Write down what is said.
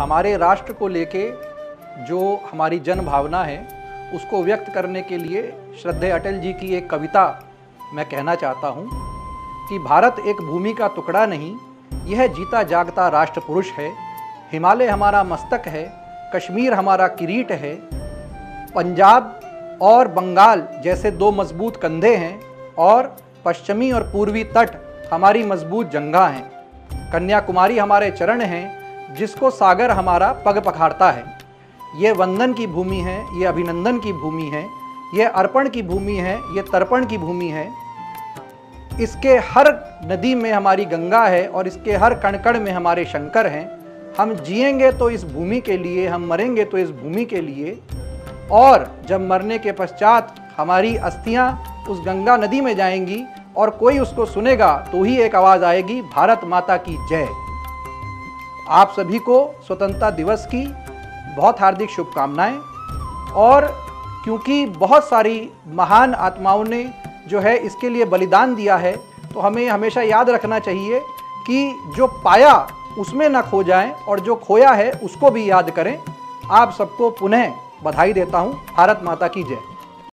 हमारे राष्ट्र को लेके जो हमारी जन भावना है, उसको व्यक्त करने के लिए श्रद्धे अटल जी की एक कविता मैं कहना चाहता हूँ कि भारत एक भूमि का टुकड़ा नहीं, यह जीता जागता राष्ट्र पुरुष है। हिमालय हमारा मस्तक है, कश्मीर हमारा किरीट है, पंजाब और बंगाल जैसे दो मज़बूत कंधे हैं और पश्चिमी और पूर्वी तट हमारी मज़बूत जंगा हैं। कन्याकुमारी हमारे चरण हैं जिसको सागर हमारा पग पखाड़ता है। ये वंदन की भूमि है, ये अभिनंदन की भूमि है, ये अर्पण की भूमि है, ये तर्पण की भूमि है। इसके हर नदी में हमारी गंगा है और इसके हर कण कण में हमारे शंकर हैं। हम जिएँगे तो इस भूमि के लिए, हम मरेंगे तो इस भूमि के लिए। और जब मरने के पश्चात हमारी अस्थियाँ उस गंगा नदी में जाएँगी और कोई उसको सुनेगा तो ही एक आवाज़ आएगी, भारत माता की जय। आप सभी को स्वतंत्रता दिवस की बहुत हार्दिक शुभकामनाएँ। और क्योंकि बहुत सारी महान आत्माओं ने जो है इसके लिए बलिदान दिया है तो हमें हमेशा याद रखना चाहिए कि जो पाया उसमें न खो जाएँ और जो खोया है उसको भी याद करें। आप सबको पुनः बधाई देता हूँ। भारत माता की जय।